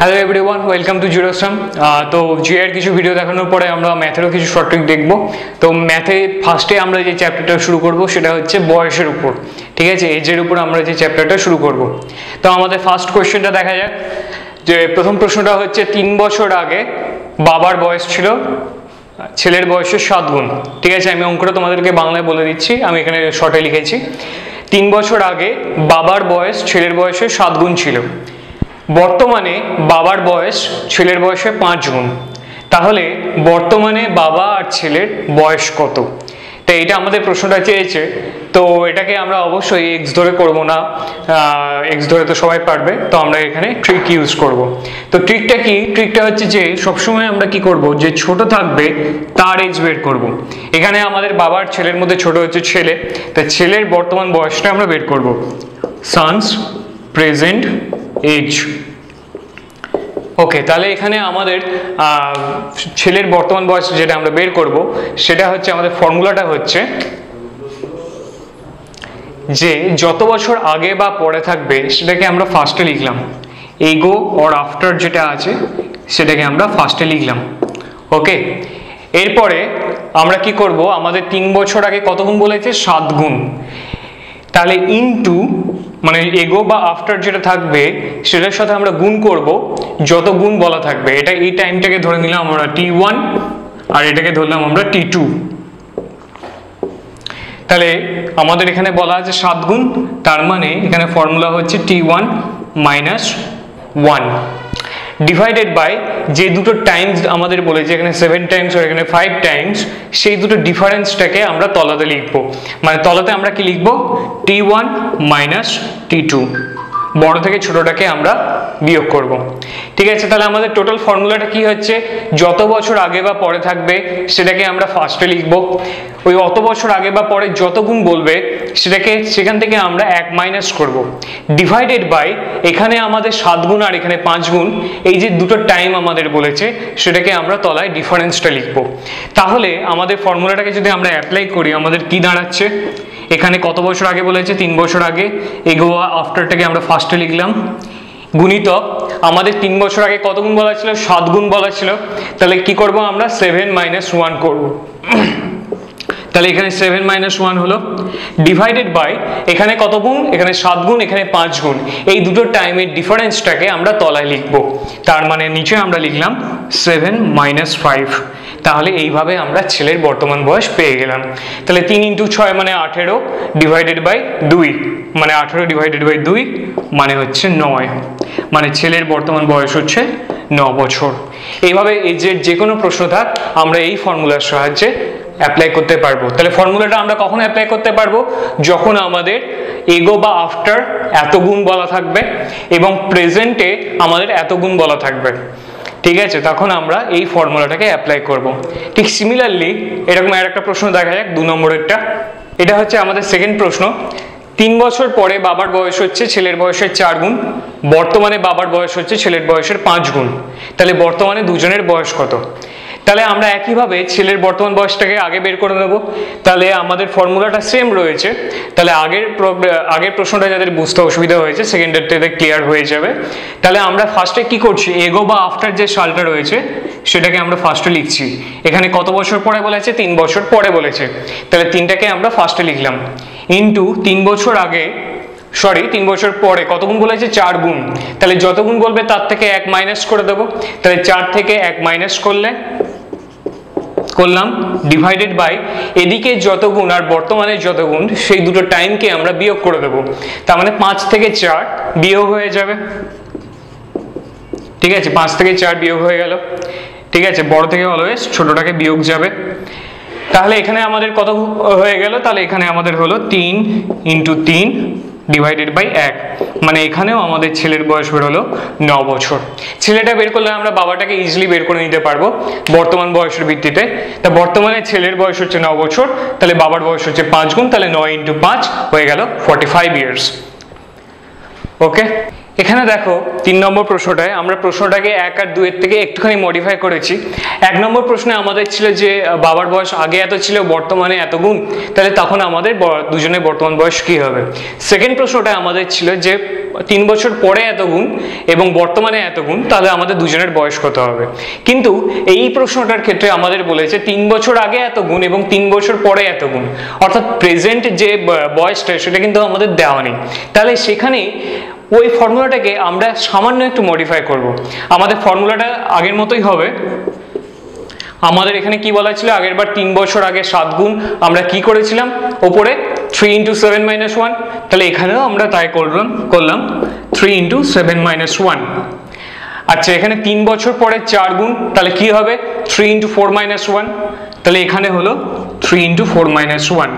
Hello everyone welcome to zero sum তো GR কিছু video দেখানোর পরে আমরা ম্যাথেরও কিছু শর্ট ট্রিক দেখব। তো ম্যাথে ফার্স্টে আমরা যে চ্যাপ্টারটা শুরু করব, সেটা হচ্ছে বয়সের উপর। ঠিক আছে? এজের উপর আমরা যে চ্যাপ্টারটা শুরু করব। তো আমাদের ফার্স্ট কোয়েশ্চেনটা দেখা যাক। যে প্রথম প্রশ্নটা হচ্ছে, তিন বছর আগে বাবার বয়স ছিল, ছেলের বয়সের সাত গুণ। ঠিক আছে? আমি অঙ্কটা তোমাদেরকে বাংলায় বলে দিচ্ছি, আমি এখানে শর্টে লিখেছি। তিন বছর আগে বাবার বয়স, ছেলের বয়সের সাত গুণ ছিল। বর্তমানে বাবার বয়স, ছেলের বয়সে পাঁচ গুণ। তাহলে বর্তমানে বাবা আর ছেলের বয়স কত? তো এটা আমাদের প্রশ্নটা চেয়েছে। তো এটাকে আমরা অবশ্যই এক্স ধরে করব না। এক্স ধরে তো সবাই পারবে। তো আমরা এখানে ট্রিক ইউজ করব। তো ট্রিকটা কি? ট্রিকটা হচ্ছে যে সবসময় আমরা কি করব? যে ছোট থাকবে, তার এজ বের করব। এখানে আমাদের বাবার ছেলের মধ্যে ছোট হচ্ছে ছেলে। তা ছেলের বর্তমান বয়সটা আমরা বের করব। সানস প্রেজেন্ট এজ ওকে তাহলে এখানে আমাদের ছেলের বর্তমান বয়স যেটা আমরা বের করব, সেটা হচ্ছে আমাদের ফর্মুলাটা হচ্ছে যে যত বছর আগে বা পরে থাকবে, সেটাকে আমরা ফার্স্টে লিখলাম। এগো অর আফটার যেটা আছে, সেটাকে আমরা ফার্স্টে লিখলাম। ওকে এরপরে আমরা কি করব? আমাদের তিন বছর আগে কত গুণ বলেছে? সাত গুণ। তাহলে ইনটু মানে এগো বা আফটার যেটা থাকবে, সেটার সাথে আমরা গুণ করব, যত গুণ বলা থাকবে। এটা এই টাইমটাকে ধরে নিলাম আমরা টি ওয়ান আর এটাকে ধরলাম আমরা টি টু তাহলে আমাদের এখানে বলা আছে সাত গুণ, তার মানে এখানে ফর্মুলা হচ্ছে T one minus one divided by যে দুটো টাইমস আমাদের বলেছে, এখানে সেভেন টাইমস আর এখানে ফাইভ টাইমস সেই দুটো ডিফারেন্সটাকে আমরা তলাতে লিখব। মানে তলাতে আমরা কি লিখব? T one minus T two বড় থেকে ছোটটাকে আমরা বিয়োগ করব। ঠিক আছে, তাহলে আমাদের টোটাল ফর্মুলাটা কি হচ্ছে? যত বছর আগে বা পরে থাকবে, সেটাকে আমরা ফার্স্টে লিখব। ওই অত বছর আগে বা পরে যত গুণ বলবে, সেটাকে, সেখান থেকে আমরা এক মাইনাস করব। ডিভাইডেড বাই এখানে আমাদের সাত গুণ আর এখানে পাঁচ গুণ, এই যে দুটো টাইম আমাদের বলেছে, সেটাকে আমরা তলায় ডিফারেন্সটা লিখব। তাহলে আমাদের ফর্মুলাটাকে যদি আমরা অ্যাপ্লাই করি, আমাদের কি দাঁড়াচ্ছে? এখানে কত বছর আগে বলেছে? তিন বছর আগে। এগোয়া আফটারটাকে আমরা ফার্স্টে লিখলাম। গুণিতক আমাদের তিন বছর আগে কত গুণ বলা ছিল? সাত গুণ বলা ছিল। তাহলে কি করব আমরা? সেভেন মাইনাস ওয়ান করব। তাহলে এখানে সেভেন মাইনাস ওয়ান হলো ডিভাইডেড বাই এখানে কত গুণ? এখানে সাত গুণ, এখানে পাঁচ গুণ। এই দুটো টাইমের ডিফারেন্সটাকে আমরা তলায় লিখব। তার মানে নিচে আমরা লিখলাম সেভেন মাইনাস ফাইভ তাহলে এইভাবে আমরা ছেলের বর্তমান বয়স পেয়ে গেলাম। তাহলে তিন ইন্টু ছয় মানে আঠেরো ডিভাইডেড বাই দুই। মানে আঠেরো ডিভাইডেড বাই দুই মানে হচ্ছে নয়। মানে ছেলের বর্তমান বয়স হচ্ছে ন বছর। এইভাবে এই যে যে কোনো প্রশ্ন থাক, আমরা এই ফর্মুলার সাহায্যে অ্যাপ্লাই করতে পারব। তাহলে ফর্মুলাটা আমরা কখন অ্যাপ্লাই করতে পারব? যখন আমাদের এগো বা আফটার এত গুণ বলা থাকবে এবং প্রেজেন্টে আমাদের এত গুণ বলা থাকবে। ঠিক আছে? তখন আমরা এই ফর্মুলাটাকে অ্যাপ্লাই করব। ঠিক সিমিলারলি এরকম আর একটা প্রশ্ন দেখা যাক, দু নম্বরেরটা। এটা হচ্ছে আমাদের সেকেন্ড প্রশ্ন। তিন বছর পরে বাবার বয়স হচ্ছে, ছেলের বয়সের চার গুণ। বর্তমানে বাবার বয়স হচ্ছে, ছেলের বয়সের পাঁচ গুণ। তাহলে বর্তমানে দুজনের বয়স কত? তাহলে আমরা একইভাবে ছেলের বর্তমান বয়সটাকে আগে বের করে নেব। তাহলে আমাদের ফর্মুলাটা সেম রয়েছে। তাহলে আগের আগের প্রশ্নটা যাদের বুঝতে অসুবিধা হয়েছে সেকেন্ডারটাতে ক্লিয়ার হয়ে যাবে। তাহলে আমরা ফার্স্টে কি করছি? এগো বা আফটার যে সালটা রয়েছে, সেটাকে আমরা ফার্স্টে লিখছি। এখানে কত বছর পরে বলেছে? তিন বছর পরে বলেছে। তাহলে তিনটাকে আমরা ফার্স্টে লিখলাম। ইন্টু তিন বছর আগে সরি তিন বছর পরে, কত গুণ বলেছে? চার গুণ। তাহলে যত গুণ বলবে, তার থেকে এক মাইনাস করে দেবো। তাহলে চার থেকে এক মাইনাস করলে করলাম ডিভাইডেড বাই এদিকে যত গুণ আর বর্তমানে যত গুণ, সেই দুটো টাইমকে আমরা বিয়োগ করে দেবো। তার মানে পাঁচ থেকে চার বিয়োগ হয়ে যাবে। ঠিক আছে, পাঁচ থেকে চার বিয়োগ হয়ে গেল। ঠিক আছে, বড় থেকে অলওয়েজ ছোটটাকে বিয়োগ যাবে। তাহলে এখানে আমাদের কত হয়ে গেল? তাহলে এখানে আমাদের হলো তিন ইন্টু তিন ডিভাইডেড বাই এক। মানে এখানেও আমাদের ছেলের বয়স বের হলো ন বছর। ছেলেটা বের করলে আমরা বাবাটাকে ইজিলি বের করে নিতে পারব বর্তমান বয়সের ভিত্তিতে। তা বর্তমানে ছেলের বয়স হচ্ছে ন বছর, তাহলে বাবার বয়স হচ্ছে পাঁচ গুণ, তাহলে নয় ইন্টু পাঁচ হয়ে গেল ফর্টি ফাইভ ইয়ার্স ওকে এখানে দেখো, তিন নম্বর প্রশ্নটায়, আমরা প্রশ্নটাকে এক আর দুয়ের থেকে একটুখানি মডিফাই করেছি। এক নম্বর প্রশ্নে আমাদের ছিল যে বাবার বয়স আগে এত ছিল, বর্তমানে এত গুণ, তাহলে তখন আমাদের দুজনের বর্তমান বয়স কি হবে? সেকেন্ড প্রশ্নটা আমাদের ছিল যে, তিন বছর পরে এত গুণ এবং বর্তমানে এত গুণ, তাহলে আমাদের দুজনের বয়স কত হবে? কিন্তু এই প্রশ্নটার ক্ষেত্রে আমাদের বলেছে, তিন বছর আগে এত গুণ এবং তিন বছর পরে এত গুণ। অর্থাৎ প্রেজেন্ট যে বয়সটা, সেটা কিন্তু আমাদের দেওয়া নেই। তাহলে সেখানে ওই ফর্মুলাটাকে আমরা সামান্য একটু মডিফাই করব। আমাদের ফর্মুলাটা আগের মতোই হবে। আমাদের এখানে কি বলা ছিল? আগের বার তিন বছর আগে সাত গুণ আমরা কি করেছিলাম? ওপরে three into seven minus one তাহলে এখানেও আমরা তাই করলাম করলাম three into seven minus one আচ্ছা এখানে তিন বছর পরে চার গুণ, তাহলে কি হবে? Three into four minus one তাহলে এখানে হলো three into four minus one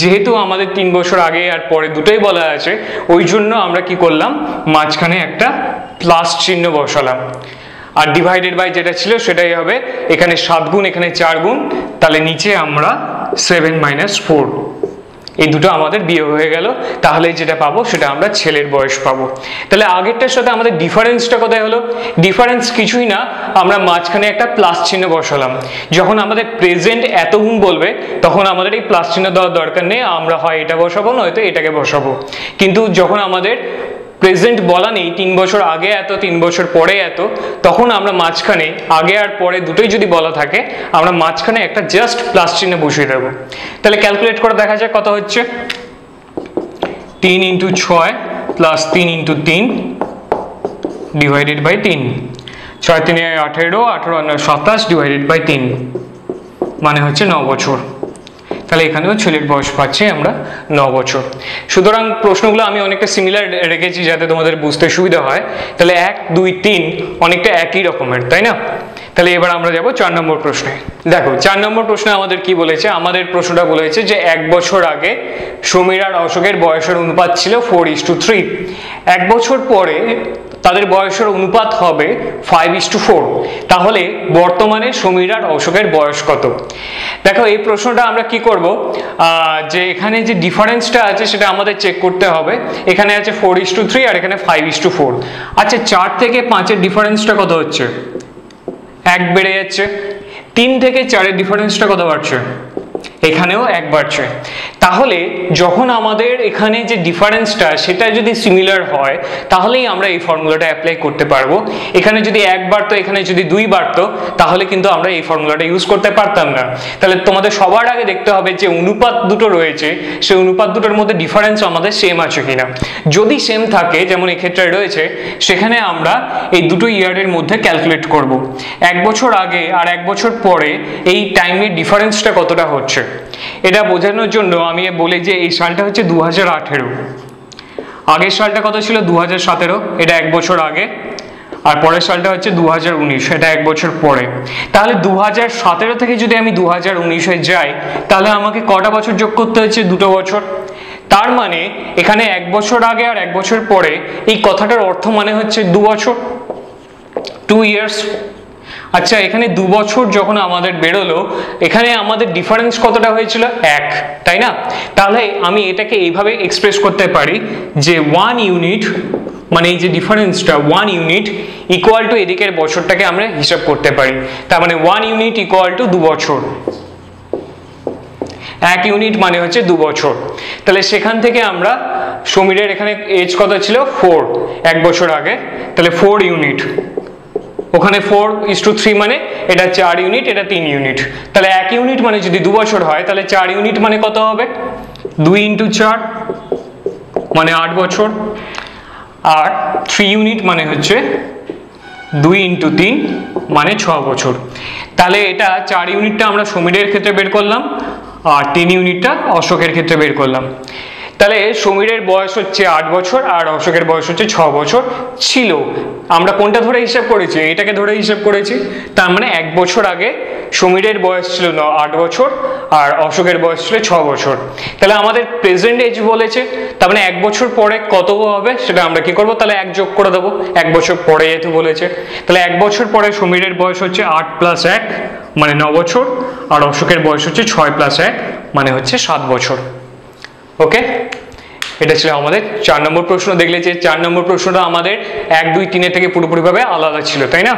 যেহেতু আমাদের তিন বছর আগে আর পরে দুটোই বলা আছে, ওই জন্য আমরা কি করলাম? মাঝখানে একটা প্লাস চিহ্ন বসালাম। আর ডিভাইডেড বাই যেটা ছিল সেটাই হবে, এখানে সাত গুণ, এখানে চার গুণ, তাহলে নিচে আমরা সেভেন মাইনাস ফোর এই দুটো আমাদের বিয়ে হয়ে গেল। তাহলে যেটা পাবো সেটা আমরা ছেলের বয়স পাবো। তাহলে আগেরটার সাথে আমাদের ডিফারেন্সটা কোথায় হলো? ডিফারেন্স কিছুই না, আমরা মাঝখানে একটা প্লাস চিহ্ন বসালাম। যখন আমাদের প্রেজেন্ট এত হুম বলবে, তখন আমাদের এই প্লাস চিহ্ন দেওয়ার দরকার নেই, আমরা হয় এটা বসাবো, নয়তো এটাকে বসাবো। কিন্তু যখন আমাদের প্রেজেন্ট বলা নেই, তিন বছর আগে এত, তিন বছর পরে এত, তখন আমরা মাঝখানে, আগে আর পরে দুটোই যদি বলা থাকে, আমরা মাঝখানে একটা জাস্ট প্লাস চিহ্ন বসিয়ে দেবো। তাহলে ক্যালকুলেট করে দেখা যায় কত হচ্ছে। তিন ইন্টু ছয় প্লাস তিন ইন্টু তিন ডিভাইডেড বাই তিন। ছয় তিনে আঠেরো আঠেরো সাতাশ ডিভাইডেড বাই তিন। মানে হচ্ছে ন বছর। তাহলে এখানেও ছেলের বয়স পাচ্ছি আমরা ন বছর। সুতরাং প্রশ্নগুলো আমি অনেকটা সিমিলার রেখেছি যাতে তোমাদের বুঝতে সুবিধা হয়। তাহলে এক, দুই, তিন অনেকটা একই রকমের, তাই না? তাহলে এবার আমরা যাব চার নম্বর প্রশ্নে। দেখো, চার নম্বর প্রশ্নে আমাদের কি বলেছে? আমাদের প্রশ্নটা বলেছে যে এক বছর আগে সমীর আর অশোকের বয়সের অনুপাত ছিল ফোর ইস টু থ্রি এক বছর পরে তাদের বয়সের অনুপাত হবে ফাইভ ইস টু ফোর তাহলে বর্তমানে সমীর আর অশোকের বয়স কত? দেখো, এই প্রশ্নটা আমরা কি করব? যে এখানে যে ডিফারেন্সটা আছে সেটা আমাদের চেক করতে হবে। এখানে আছে ফোর ইস টু থ্রি আর এখানে ফাইভ ইস টু ফোর আচ্ছা চার থেকে পাঁচের ডিফারেন্সটা কত হচ্ছে? এক বেড়ে যাচ্ছে। তিন থেকে চারের ডিফারেন্সটা কত বাড়ছে? এখানেও এক বাড়ছে তাহলে যখন আমাদের এখানে যে ডিফারেন্সটা সেটা যদি সিমিলার হয়, তাহলেই আমরা এই ফর্মুলাটা অ্যাপ্লাই করতে পারব। এখানে যদি এক বাড়তো, এখানে যদি দুই বাড়তো, তাহলে কিন্তু আমরা এই ফর্মুলাটা ইউজ করতে পারতাম না। তাহলে তোমাদের সবার আগে দেখতে হবে যে অনুপাত দুটো রয়েছে, সেই অনুপাত দুটোর মধ্যে ডিফারেন্স আমাদের সেম আছে কিনা। যদি সেম থাকে, যেমন এক্ষেত্রে রয়েছে, সেখানে আমরা এই দুটো ইয়ারের মধ্যে ক্যালকুলেট করব। এক বছর আগে আর এক বছর পরে এই টাইমের ডিফারেন্সটা কতটা হচ্ছে? এটা বোঝানোর জন্য আমি বলি যে এই সালটা হচ্ছে দু হাজার আঠেরো। আগের সালটা কত ছিল? দু হাজার সতেরো, এটা এক বছর আগে। আর পরের সালটা হচ্ছে দু হাজার উনিশ, এটা এক বছর পরে। তাহলে দু হাজার সতেরো থেকে যদি আমি দু হাজার উনিশে যাই, তাহলে আমাকে কটা বছর যোগ করতে হচ্ছে দুটো বছর। তার মানে এখানে এক বছর আগে আর এক বছর পরে এই কথাটার অর্থ মানে হচ্ছে দু বছর। টু ইয়ার্স আচ্ছা এখানে দু বছর যখন আমাদের বেরোলো, এখানে আমাদের ডিফারেন্স কতটা হয়েছিল? এক, তাই না? তাহলে আমি এটাকে এইভাবে এক্সপ্রেস করতে পারি যে ওয়ান ইউনিট মানে এই যে ডিফারেন্সটা ওয়ান ইউনিট ইকুয়াল টু এদিকের বছরটাকে আমরা হিসাব করতে পারি। তার মানে ওয়ান ইউনিট ইকুয়াল টু দু বছর। এক ইউনিট মানে হচ্ছে দু বছর। তাহলে সেখান থেকে আমরা সমীরের এখানে এজ কত ছিল? ফোর এক বছর আগে। তাহলে ফোর ইউনিট ওখানে ফোর ইস টু থ্রি মানে এটা চার ইউনিট এটা তিন ইউনিট তাহলে এক ইউনিট মানে যদি দু বছর হয়, তাহলে চার ইউনিট মানে কত হবে? দুই ইন্টু চার মানে আট বছর। আর থ্রি ইউনিট মানে হচ্ছে দুই ইন্টু তিন মানে ছ বছর। তাহলে এটা চার ইউনিটটা আমরা সমীরের ক্ষেত্রে বের করলাম, আর তিন ইউনিটটা অশোকের ক্ষেত্রে বের করলাম। তাহলে সমীরের বয়স হচ্ছে আট বছর আর অশোকের বয়স হচ্ছে ছ বছর ছিল। আমরা কোনটা ধরে হিসাব করেছি? এটাকে ধরে হিসাব করেছি। তার মানে এক বছর আগে সমীরের বয়স ছিল ন, আট বছর আর অশোকের বয়স ছিল ছ বছর। তাহলে আমাদের প্রেজেন্ট এজ বলেছে। তার মানে এক বছর পরে কত হবে সেটা আমরা কি করব? তাহলে এক যোগ করে দেবো। এক বছর পরে যেহেতু বলেছে। তাহলে এক বছর পরে সমীরের বয়স হচ্ছে আট প্লাস এক মানে ন বছর আর অশোকের বয়স হচ্ছে ছয় প্লাস এক মানে হচ্ছে সাত বছর। ওকে এটা ছিল আমাদের চার নম্বর প্রশ্ন। দেখলে যে চার নম্বর প্রশ্নটা আমাদের এক, দুই, তিনের থেকে পুরোপুরিভাবে আলাদা ছিল, তাই না?